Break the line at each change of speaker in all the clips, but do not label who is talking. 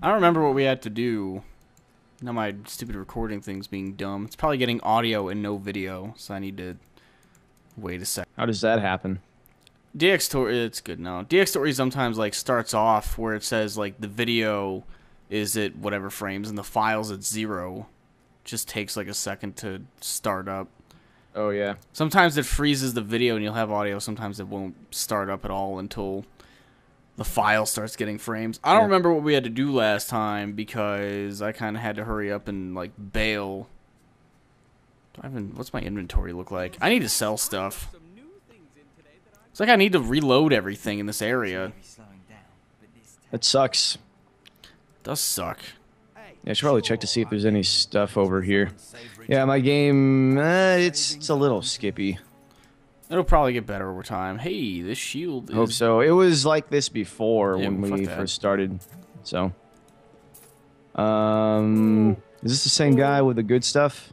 I don't remember what we had to do. Now my stupid recording thing's being dumb. It's probably getting audio and no video, so I need to wait a sec.
How does that happen?
Dxtory, it's good now. Dxtory sometimes like starts off where it says like the video is at whatever frames and the file's at zero. Just takes like a second to start up.
Oh yeah.
Sometimes it freezes the video and you'll have audio. Sometimes it won't start up at all until the file starts getting frames. I don't
Yeah.
remember what we had to do last time because I kind of had to hurry up and like bail. Do I even, what's my inventory look like? I need to sell stuff. It's like I need to reload everything in this area.
That sucks.
does suck.
Yeah, I should probably check to see if there's any stuff over here. Yeah, my game, uh, it's it's a little skippy.
It'll probably get better over time. Hey, this shield is
Hope so. It was like this before
Yeah,
when we
that.
first started. So, um, is this the same guy with the good stuff?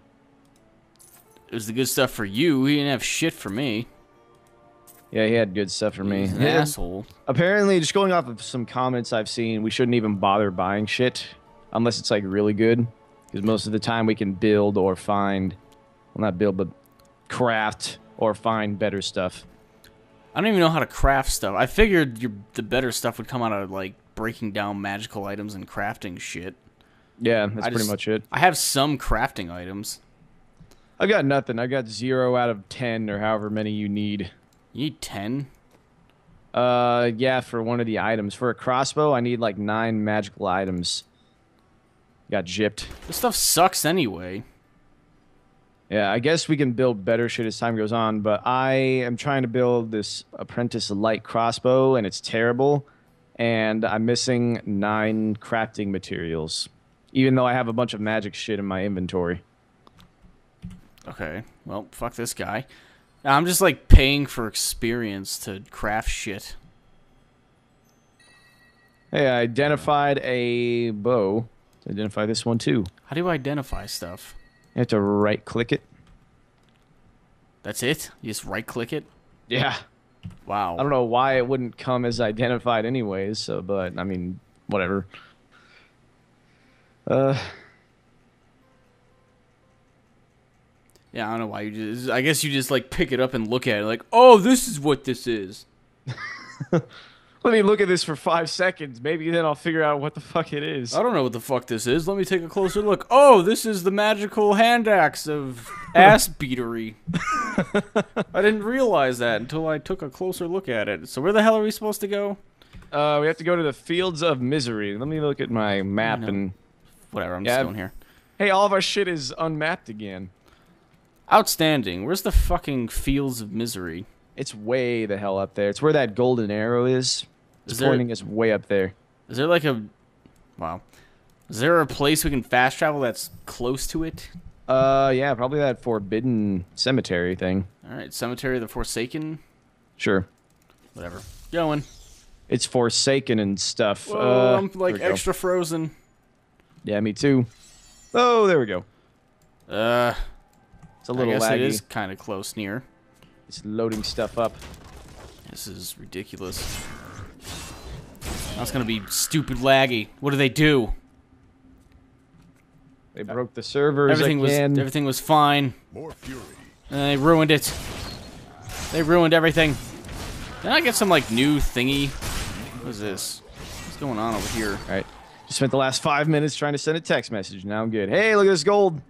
it was the good stuff for you. He didn't have shit for me.
Yeah, he had good stuff for me.
He's an
Yeah,
asshole.
Apparently, just going off of some comments I've seen, we shouldn't even bother buying shit unless it's like really good, because most of the time we can build or find, well, not build, but craft or find better stuff.
I don't even know how to craft stuff. I figured your, the better stuff would come out of like breaking down magical items and crafting shit.
Yeah, that's
I
pretty
just-
much it.
I have some crafting items.
I've got nothing. I got zero out of ten or however many you need.
You need ten.
Uh, yeah, for one of the items. For a crossbow, I need like nine magical items. Got gypped.
This stuff sucks anyway.
Yeah, I guess we can build better shit as time goes on, but I am trying to build this apprentice light crossbow, and it's terrible. And I'm missing nine crafting materials, even though I have a bunch of magic shit in my inventory.
Okay. Well, fuck this guy. I'm just like paying for experience to craft shit.
Hey, I identified a bow. Identify this one too.
How do you identify stuff?
You have to right click it.
That's it? You just right click it?
Yeah.
Wow.
I don't know why it wouldn't come as identified anyways, so but I mean, whatever. Uh
Yeah, I don't know why you just. I guess you just like pick it up and look at it, like, oh, this is what this is.
let me look at this for 5 seconds. Maybe then I'll figure out what the fuck it is.
I don't know what the fuck this is. Let me take a closer look. Oh, this is the magical hand axe of ass beatery. I didn't realize that until I took a closer look at it. So where the hell are we supposed to go?
Uh we have to go to the Fields of Misery. Let me look at my map and
Whatever, I'm
Yeah,
just going here.
Hey, all of our shit is unmapped again.
Outstanding. Where's the fucking fields of misery?
It's way the hell up there. It's where that golden arrow is. It's
Is there-
pointing us way up there.
Is there like a wow? Is there a place we can fast travel that's close to it?
Uh yeah, probably that forbidden cemetery thing.
All right, Cemetery of the Forsaken.
Sure.
Whatever. Going.
It's forsaken and stuff.
Whoa,
uh,
I'm like
we go.
extra frozen.
Yeah, me too. Oh, there we go.
Uh,
It's a little I
guess
laggy.
it is kind of close near.
It's loading stuff up.
This is ridiculous. That's gonna be stupid laggy. What do they do?
They broke the servers
Everything was
again.
everything was fine,
More fury.
and they ruined it. They ruined everything. Did I get some like new thingy? What is this? What's going on over here?
All right. Just spent the last five minutes trying to send a text message. Now I'm good. Hey, look at this gold.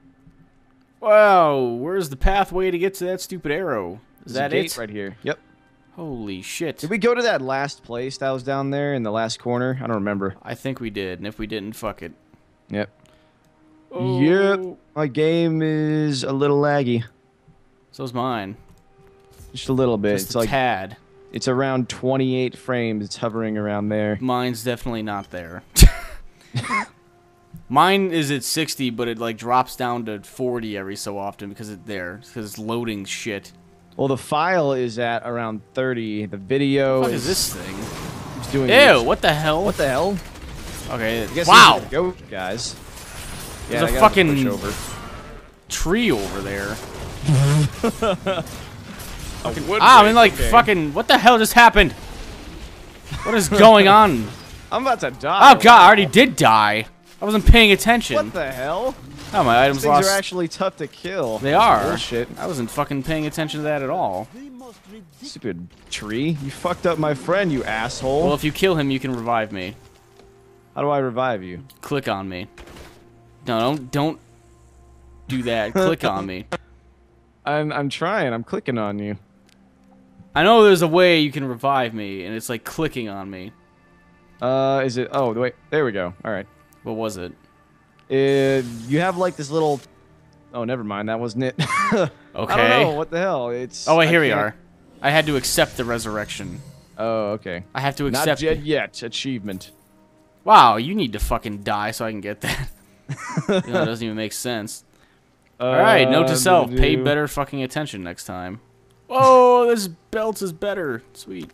Wow, where's the pathway to get to that stupid arrow? Is
There's a
that
gate
it?
right here? Yep.
Holy shit.
Did we go to that last place that was down there in the last corner? I don't remember.
I think we did, and if we didn't, fuck it.
Yep.
Oh,
Yep. My game is a little laggy.
So's mine.
Just a little bit.
Just
it's
a
like
tad.
it's around 28 frames. It's hovering around there.
Mine's definitely not there. Mine is at 60, but it like drops down to 40 every so often because it there because it's loading shit.
Well, the file is at around 30. The video
What the fuck
is,
is this thing?
is doing.
Ew!
this.
What the hell?
What the hell?
Okay. Wow!
these are the Go, guys.
There's
Yeah,
a
I gotta
fucking-
over.
Tree over there.
wood
Ah, I'm in
break,
like
okay.
fucking. What the hell just happened? What is going on?
I'm about to die.
Oh god, I already did die. I wasn't paying attention.
What the hell?
Oh, my items
These
lost.
are actually tough to kill.
they are.
Bullshit.
I wasn't fucking paying attention to that at all.
Stupid tree. You fucked up my friend, you asshole.
Well, if you kill him, you can revive me.
How do I revive you?
Click on me. No, don't don't do that. Click on me.
I'm I'm trying. I'm clicking on you.
I know there's a way you can revive me, and it's like clicking on me.
Uh, is it? Oh, wait. There we go. All right.
What was it?
Uh, you have like this little. Oh, never mind. That wasn't it. okay. I don't know. What the hell? It's.
Oh wait,
I
here we are. I had to accept the resurrection.
Oh, okay.
I have to accept.
dead yet. Achievement.
Wow, you need to fucking die so I can get that. you know, it doesn't even make sense.
Uh,
All right, note to self: pay better fucking attention next time. Oh, this belt is better. Sweet.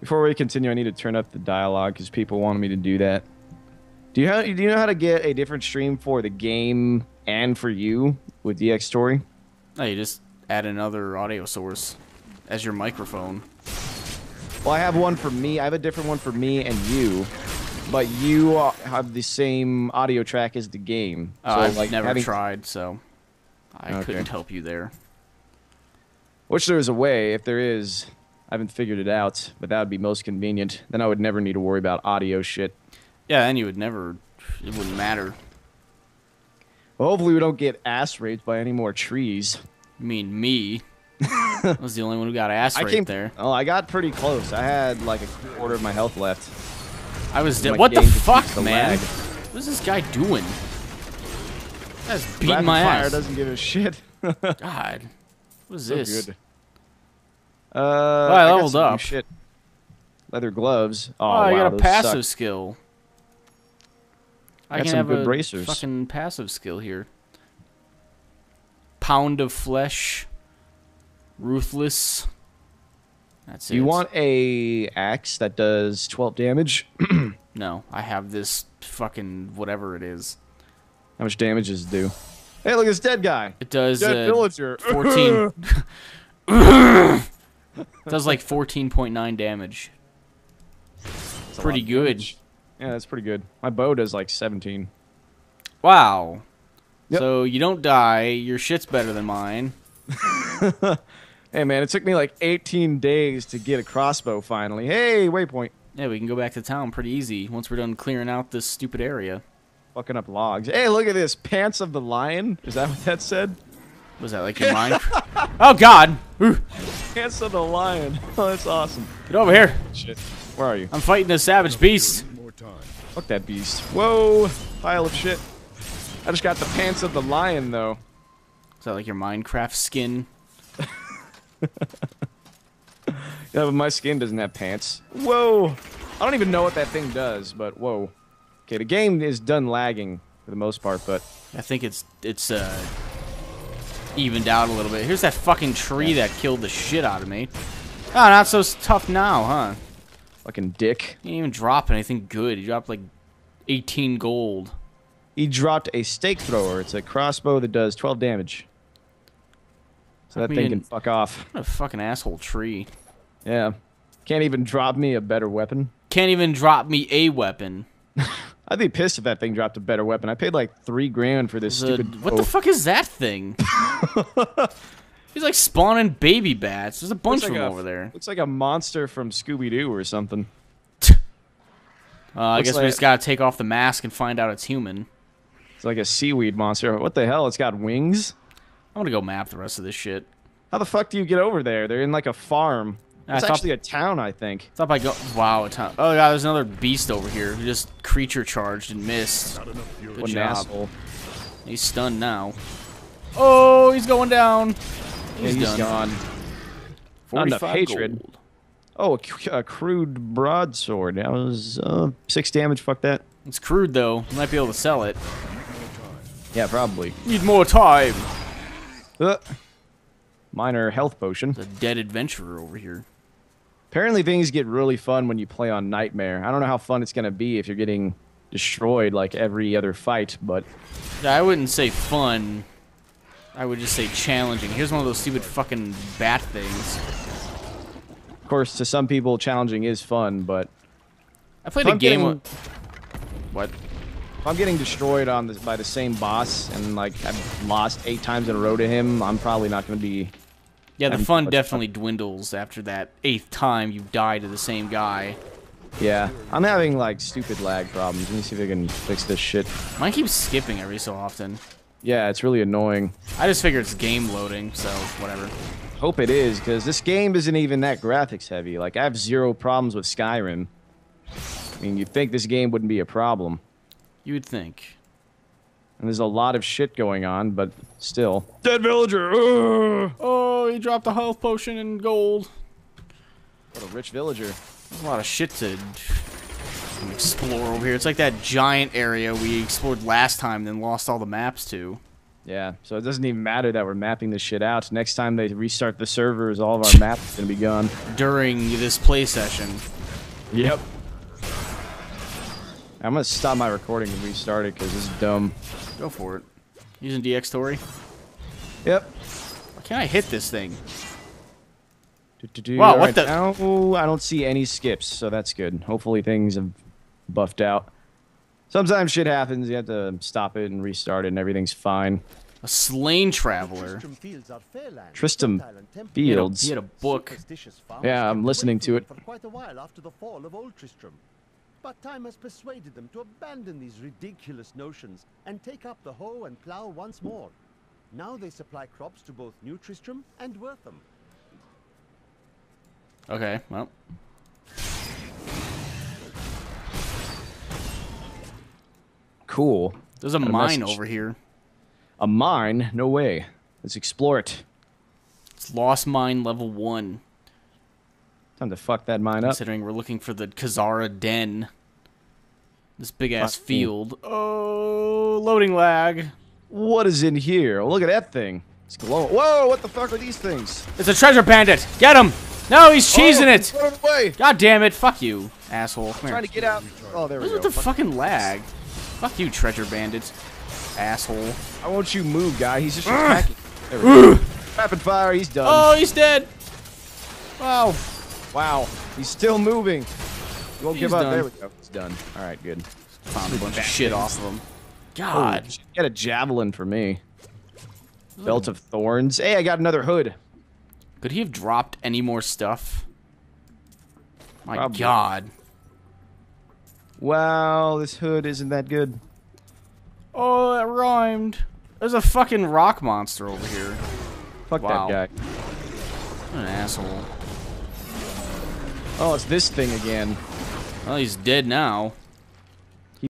Before we continue, I need to turn up the dialogue because people wanted me to do that. Do you, how, do you know how to get a different stream for the game and for you with Dxtory?
No, you just add another audio source as your microphone.
Well, I have one for me. I have a different one for me and you, but you have the same audio track as the game.
Uh, I've
like,
never
having-
tried, so I
Okay.
couldn't help you there.
Which there is a way. If there is, I haven't figured it out, but that would be most convenient. Then I would never need to worry about audio shit.
Yeah, and you would never. It wouldn't matter.
Well, hopefully we don't get ass raped by any more trees.
You mean me? I was the only one who got ass
raped.
I
came
there.
Oh, I got pretty close. I had like a quarter of my health left.
I was dead. What the fuck,
the
man?
lag.
What is this guy doing? That's beating
Rapid
my
fire
ass.
doesn't give a shit.
God, what is
So
this?
good. Uh,
I leveled
new
up.
Shit. Leather gloves. Oh,
Oh, I got a passive
suck.
skill. I
Got
can
some
have
good
a
bracers.
fucking passive skill here. Pound of flesh. Ruthless. That's it.
You want a axe that does 12 damage?
No, I have this fucking whatever it is.
How much damage does it do? Hey, look, it's dead guy.
It does
Dead
uh,
villager.
14. does like 14.9 damage.
That's
Pretty good.
damage. Yeah, that's pretty good. My bow does like 17.
Wow.
Yep.
So you don't die. Your shit's better than mine.
Hey, man, it took me like 18 days to get a crossbow finally. Hey, waypoint.
Yeah, we can go back to town pretty easy once we're done clearing out this stupid area.
Fucking up logs. Hey, look at this. Pants of the lion. Is that what that said?
Was that like your mind? oh God! Ooh,
Pants of the lion. Oh, that's awesome.
Get over here!
Shit. Where are you?
I'm fighting a savage beast.
Fuck that beast. Whoa. Pile of shit. I just got the pants of the lion, though.
Is that like your Minecraft skin?
Yeah, but my skin doesn't have pants. Whoa. I don't even know what that thing does, but whoa. Okay, the game is done lagging for the most part, but
I think it's it's uh evened out a little bit. Here's that fucking tree that killed the shit out of me. Oh, not so tough now, huh?
Fucking dick.
He didn't even drop anything good. He dropped like 18 gold.
He dropped a stake thrower. It's a crossbow that does 12 damage. So that
We
thing can fuck off.
What a fucking asshole tree.
Yeah. Can't even drop me a better weapon.
Can't even drop me a weapon.
I'd be pissed if that thing dropped a better weapon. I paid like three grand for this
The-
stupid.
what the fuck is that thing? He's like spawning baby bats. There's a bunch
looks
of
like
them
a-
over there.
Looks like a monster from Scooby Doo or something.
Uh, I
looks
guess we just gotta take off the mask and find out it's human.
It's like a seaweed monster. What the hell? It's got wings.
I'm gonna go map the rest of this shit.
How the fuck do you get over there? They're in like a farm.
I
It's
thought-
actually a town, I think.
Thought I go. Wow, a ton. Oh yeah, there's another beast over here who just creature charged and missed. Good
What an
job.
asshole.
He's stunned now. Oh, he's going down.
Yeah,
He's,
he's
done.
gone. Not enough hatred.
gold.
Oh, a, a crude broadsword. That was uh, six damage. Fuck that.
It's crude though. You might be able to sell it.
Yeah, probably.
Need more time.
Uh, minor health potion.
The dead adventurer over here.
Apparently, things get really fun when you play on Nightmare. I don't know how fun it's gonna be if you're getting destroyed like every other fight, but
Yeah, I wouldn't say fun. I would just say challenging. Here's one of those stupid fucking bat things.
of course, to some people, challenging is fun. But
I played a
I'm
game.
getting-
what?
If I'm getting destroyed on this by the same boss and like I've lost eight times in a row to him, I'm probably not going to be.
Yeah, the fun definitely dwindles after that eighth time you die to the same guy.
Yeah, I'm having like stupid lag problems. Let me see if I can fix this shit.
Mine keeps skipping every so often.
Yeah, it's really annoying.
I just figure it's game loading, so whatever.
Hope it is because this game isn't even that graphics heavy. Like I have zero problems with Skyrim. I mean, you'd think this game wouldn't be a problem.
You would think.
And there's a lot of shit going on, but still. Dead villager. Ugh.
Oh, he dropped a health potion and gold.
What a rich villager.
There's a lot of shit to explore over here. It's like that giant area we explored last time, then lost all the maps to.
Yeah, so it doesn't even matter that we're mapping this shit out. Next time they restart the servers, all of our maps are gonna be gone.
During this play session.
Yep. I'm gonna stop my recording and restart it because this is dumb.
Go for it. Using Dxtory.
Yep.
Why can't I hit this thing?
Do-do-do.
Wow, what
Alright,
the-
Now I don't see any skips, so that's good. Hopefully things have buffed out. Sometimes shit happens. You have to stop it and restart it, and everything's fine.
A slain traveler.
Tristram
He had a,
Fields.
he had a book.
Yeah, I'm listening to it.
For quite a while after the fall of Old Tristram. But time has persuaded them to abandon these ridiculous notions and take up the hoe and plough once more. Now they supply crops to both New Tristram and Wortham.
Okay, well.
Cool.
There's a
Got
mine
message.
over here.
A mine? No way. Let's explore it.
It's Lost Mine Level 1.
Time to fuck that mine up.
Considering we're looking for the Khazra Den. This big ass
Fuck me.
field. Oh, loading lag.
What is in here? Oh, look at that thing. It's glowing. Whoa, what the fuck are these things?
It's a treasure bandit. Get him. No, he's oh, cheesing
oh,
it. God damn it. Fuck you, asshole. Come here.
Trying to get out. Oh, there we
What's
go.
with the fucking lag? Fuck you, treasure bandit. Asshole.
Why won't you move, guy? He's just attacking. There we go. Rapid fire. He's done.
Oh, he's dead. Wow.
Wow. He's still moving. You won't
He's
give up.
done.
There we go. He's done. All right, good.
Found a bunch of shit off of him.
Oh,
God.
get a javelin for me. Belt of thorns. Hey, I got another hood.
Could he have dropped any more stuff? My
Probably.
God.
Wow, this hood isn't that good.
Oh, that rhymed. There's a fucking rock monster over here.
Fuck
Wow.
that guy.
What an asshole.
Oh, it's this thing again.
Well, he's dead now.